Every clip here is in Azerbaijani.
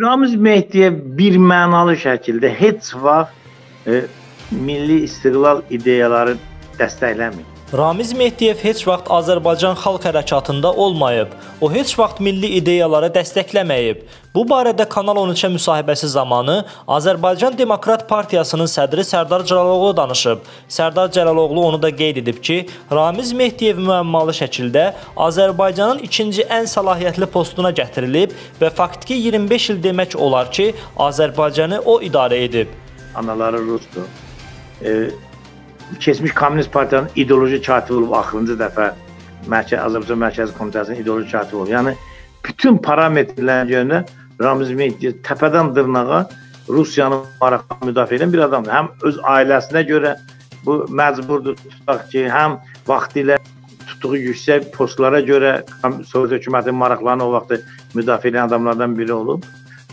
Ramiz Mehdiyev bir mənalı şəkildə heç vaxt e, milli istiqlal ideyaları dəstəkləmir. Ramiz Mehdiyev heç vaxt Azərbaycan xalq hərəkatında olmayıb. O heç vaxt milli ideyaları dəstəkləməyib. Bu barədə Kanal 13-ə müsahibəsi zamanı Azərbaycan Demokrat Partiyasının sədri Sərdar Cəlaloğlu danışıb. Sərdar Cəlaloğlu onu da qeyd edib ki, Ramiz Mehdiyev müəmmalı şəkildə Azərbaycanın ikinci ən səlahiyyətli postuna gətirilib və faktiki 25 il demək olar ki, Azərbaycanı o idarə edib. Anaları rusdur. E, keçmiş Kommunist Partiyanın ideoloji katibi olub axırıncı dəfə Mərkəz Azərbaycan Mərkəzi Komitəsinin ideoloji katibi olub. Yəni bütün parametrlərin görə Ramiz Mehdiyev təpədən dırnağa Rusiyanın maraqlarını müdafiə edən bir adamdır. Həm öz ailəsinə görə bu məcburdur tutaq ki, həm vaxtilə tutduğu yüksək postlara görə Sovet hökumətinin maraqlarını o vaxt müdafiə edən adamlardan biri olub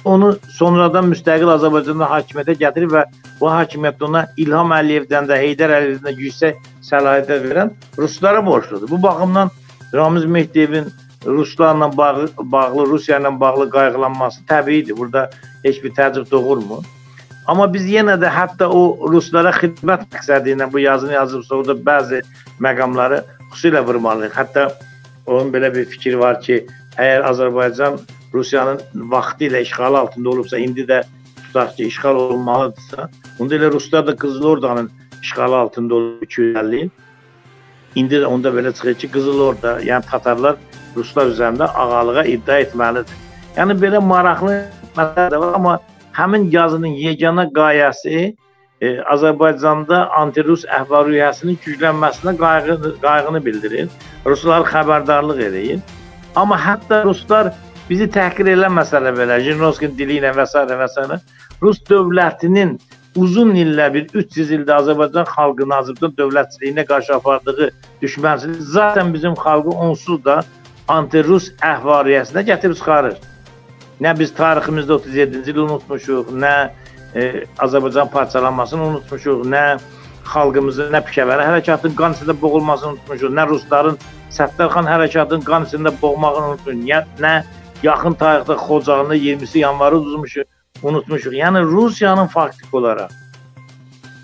onu sonradan müstəqil Azərbaycanda hakimiyyətə gətirib və bu hakimiyyət ona İlham Əliyevdən də, Heydər Əliyevdən də yüksək səlahiyyətlər verən ruslara borcludur. Bu baxımdan Ramiz Mehdiyevin ruslarla bağlı, bağlı Rusiya ilə bağlı qayğılanması təbiidir. Burada heç bir təəccüb doğurmur. Amma biz yenə də hətta o ruslara xidmət məqsədi ilə bu yazını yazıbsa, orada bəzi məqamları xüsusilə vurmalıyıq. Hətta onun belə bir fikri var ki, əgər Azərbaycan Rusiyanın vaxtı ilə işğal altında olubsa, indi də tutaq ki, işğal olunmalıdırsa, onda elə Ruslar da Qızıl Ordanın işğalı altında olub 250 il. İndi də onda belə çıxır ki, Qızıl Orda, yəni Tatarlar Ruslar üzərində ağalığa iddia etməlidir. Yəni belə maraqlı məsələ var, amma həmin yazının yeganə qayəsi e, Azərbaycanda anti-rus əhval-ruhiyyəsinin güclənməsinə qayğı, qayğını bildirir. Ruslar xəbərdarlıq edir. Amma hətta ruslar bizi təhqir eləməsələr belə, Jirinovskin dili ilə və s. və s. Rus dövlətinin uzun illər bir 300 ildə Azərbaycan xalqının Azərbaycan dövlətçiliyinə qarşı apardığı düşmənçilik zaten bizim xalqı onsuz da anti-rus əhvariyyəsinə gətirib çıxarır. Nə biz tariximizdə 37-ci ili unutmuşuq, nə e, Azərbaycan parçalanmasını unutmuşuq, nə xalqımızın, nə Pişəvəri hərəkatının qan içində boğulmasını unutmuşuq, nə rusların Səttərxan hərəkatının qan içində boğmağını unutmuşuq, nə yaxın tarixdə Xocalıda 20-si yanvarı uzmuşuq, unutmuşuq. Yəni Rusiyanın faktik olaraq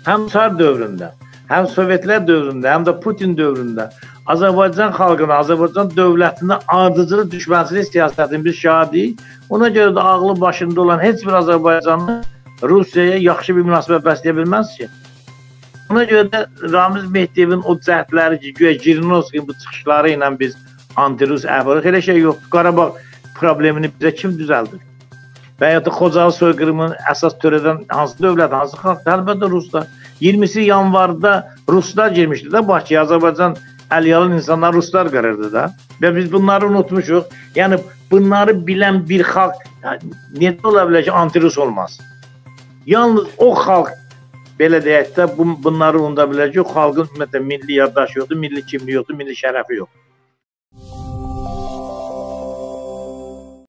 həm Çar dövründə, həm Sovetlər dövründə, həm də Putin dövründə Azərbaycan xalqına, Azərbaycan dövlətinə ardıcıl düşmənçilik siyasətini biz şahidiyik. Ona görə də ağlı başında olan heç bir Azərbaycanlı Rusiyaya yaxşı bir münasibət bəsləyə bilməz ki. Ona görə də Ramiz Mehdiyevin o cəhdləri ki, güya Jirinovskin bu çıxışları ilə biz anti-rus əhvalıq elə şey yoxdur. Qarabağ problemini bizə kim düzəldir? Və ya da Xocalı soyqırımını əsas törədən hansı dövlət, hansı xalq? Əlbəttə Ruslar. 20-si yanvarda Ruslar girmişdi də Bakıya, Azərbaycan əliyalın insanlar Ruslar qırırdı da. Və biz bunları unutmuşuq. Yəni bunları bilən bir xalq yəni, necə ola bilər ki, anti-rus olmaz? Yalnız o xalq belə deyək də bu, bunları unuda bilər ki, o xalqın ümumiyyətlə milli yaddaşı yoxdur, milli kimliyi yoxdur, milli şərəfi yoxdur.